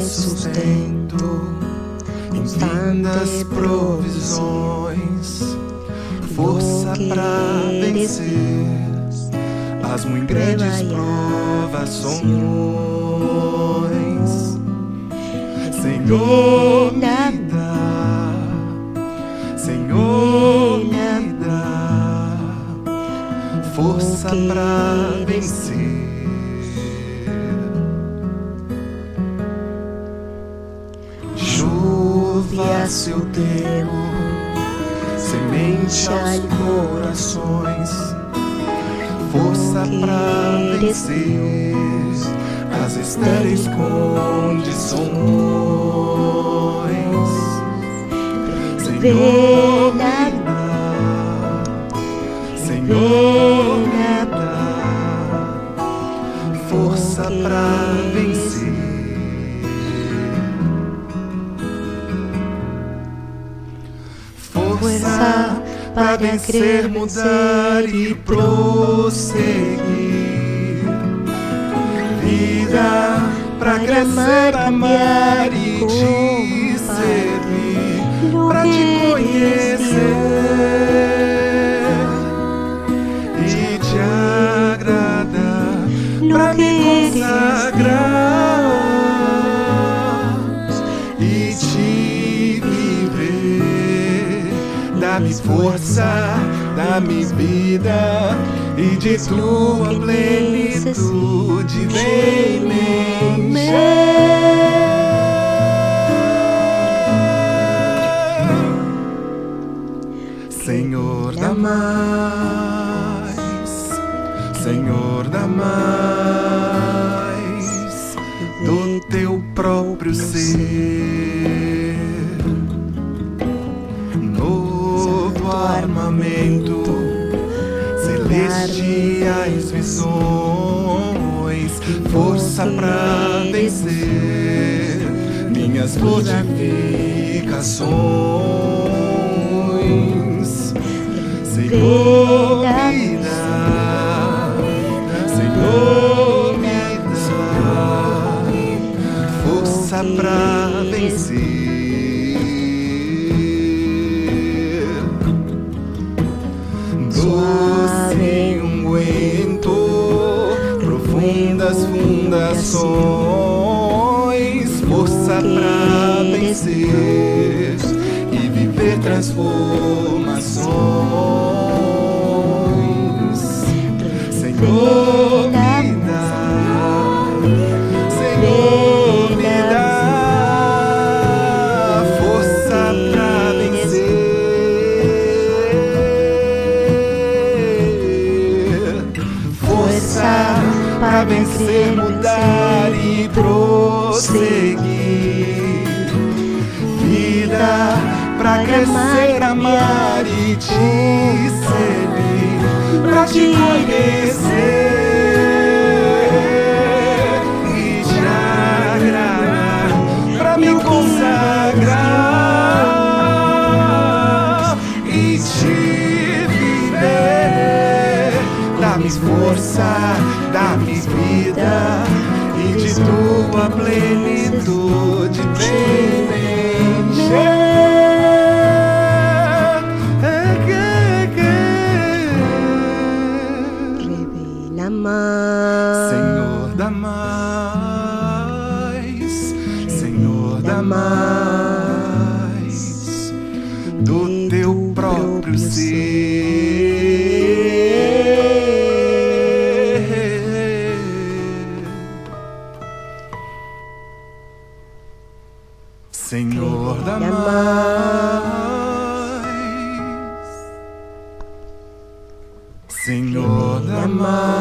sustento, infindas provisões, força para vencer as muito grandes provações. Senhor, me dá, Senhor, me dá força para vencer. Chuva seu tempo, semente aos corações, força para vencer as estéreis condições. Senhor, Senhor, força para para vencer, mudar e prosseguir. Vida para crescer, amar e te servir, para te conhecer Força, dá-me vida e de tua plenitude vem me. Senhor, dá mais, Senhor, dá mais do teu próprio ser. Armamento, celestiais visões, força pra vencer minhas fortificações. Senhor, me dá, Senhor, me dá força pra vencer. Doce unguento, profundas fundações, força pra vencer e viver transformações. Senhor, me dá, vencer, mudar e prosseguir, vida pra crescer, amar e te servir, pra te conhecer Dá-me força, dá-me vida e de tua plenitude me encher. Senhor, dá mais, Senhor, dá mais do teu próprio ser. Mais.